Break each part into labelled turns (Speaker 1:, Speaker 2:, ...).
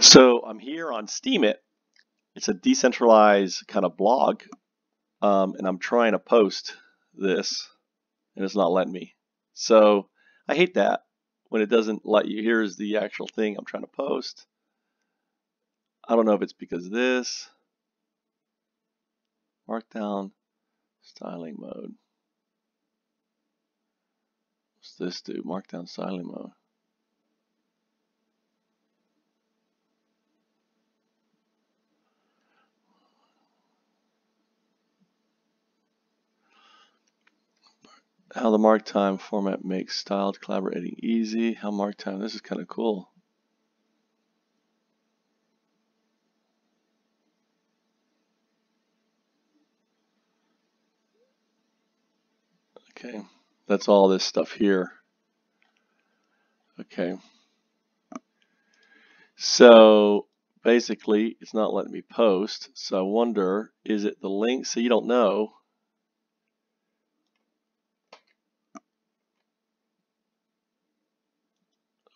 Speaker 1: So I'm here on Steemit. It's a decentralized kind of blog, um, and I'm trying to post this, and it's not letting me. So I hate that when it doesn't let you. Here's the actual thing I'm trying to post. I don't know if it's because of this. Markdown styling mode. What's this do? Markdown styling mode. How the Markdown format makes styled collaborating easy. How Markdown, this is kind of cool. Okay, that's all this stuff here. Okay. So basically, it's not letting me post. So I wonder, is it the link? So you don't know.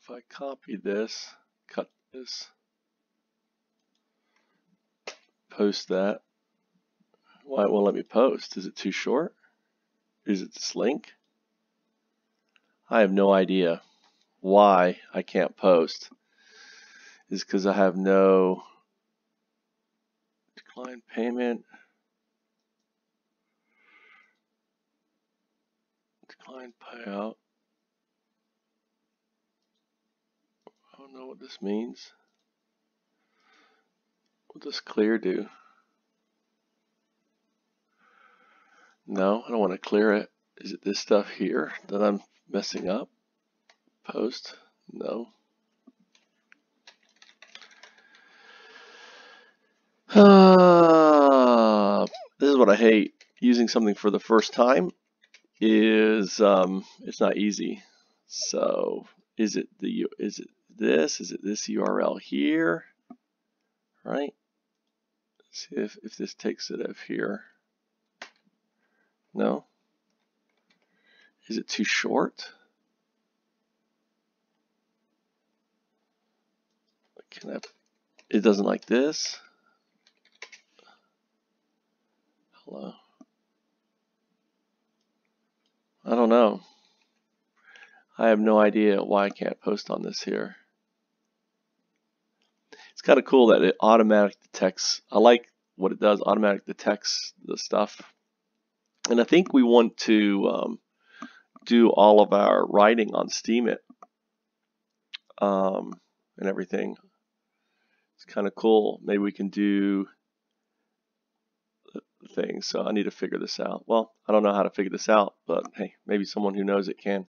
Speaker 1: If I copy this, cut this, post that, why it won't let me post? Is it too short? Is it this link? I have no idea why I can't post. Is because I have no decline payment, decline payout. I don't know what this means. What does clear do? No, I don't want to clear it. Is it this stuff here that I'm messing up? Post? No. Uh, this is what I hate. Using something for the first time is um, it's not easy. So is it the is it this? Is it this URL here? Right? Let's see if, if this takes it up here. No? Is it too short? Can I, it doesn't like this. Hello. I don't know. I have no idea why I can't post on this here. Kind of cool that it automatic detects. I like what it does, automatic detects the stuff and I think we want to um, do all of our writing on Steemit um, and everything. It's kind of cool. Maybe we can do things. So I need to figure this out. Well, I don't know how to figure this out, but hey, maybe someone who knows it can.